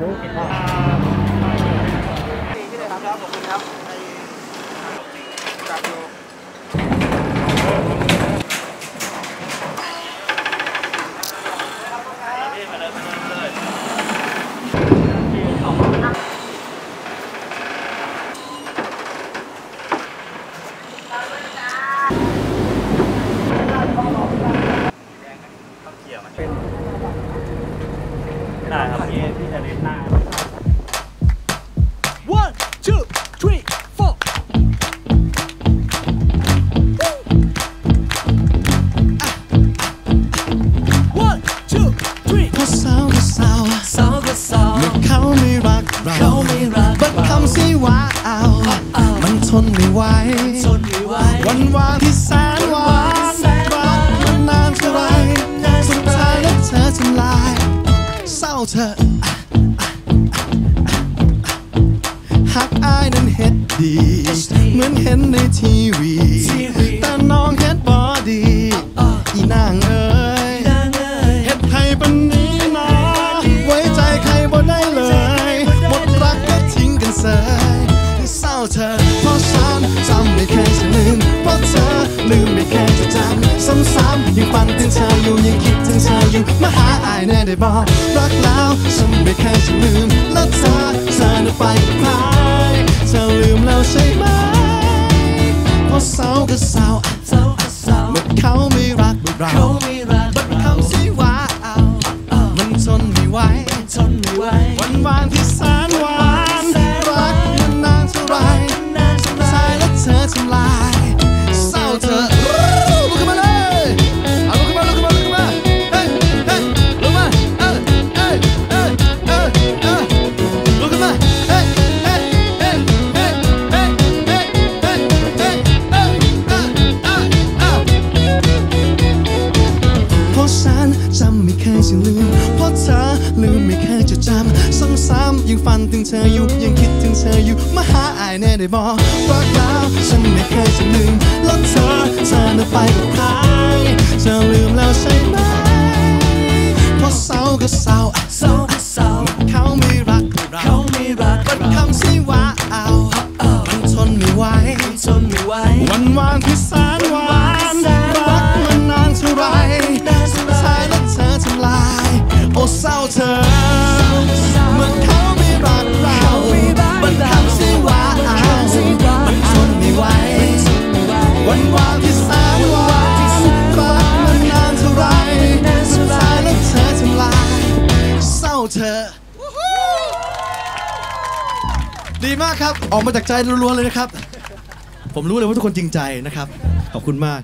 รู้ผิดบ้างพี่เลยครับขอบคุณครับ ได้ครับพี่พี่จะเล่นหน้า One, two, three, four. One, two, three. เพราะสาวก็สาวสาวก็สาวเมื่อเขาไม่รักเราเขาไม่รักบัดคำสิว่าเอามันทนไม่ไหวทนไม่ไหววันวานที่ เศร้าเธอะหักอายนั้นเฮ็ดดี เหมือนเห็นในทีวี แน่ได้บอกรักแล้วฉันไม่เคยจะลืมแล้วเธอเธอน่ะไปกับใครเธอลืมแล้วใช่ไหมเพราะเศร้าก็เศร้าสาวก็สาวเมื่อเขาไม่รักเราเขาไม่รักบัดคำสิว่าเอามันทนไม่ไหวทนไม่ไหววันวานที่ เพราะเธอลืมไม่เคยจะจำซ้ำๆยังฝันถึงเธออยู่ยังคิดถึงเธออยู่มาหาอายแน่ได้บอกรักแล้วฉันไม่เคยจะลืมแล้วเธอเธอน่ะไปกับใครเธอลืมแล้วใช่ไหม วันวานที่แสนหวานรักมันนานเท่าไรสุดท้ายแล้วเธอทำลาย เศร้าเธอ ดีมากครับ ออกมาจากใจล้วนๆเลยนะครับ ผมรู้เลยว่าทุกคนจริงใจนะครับ ขอบคุณมาก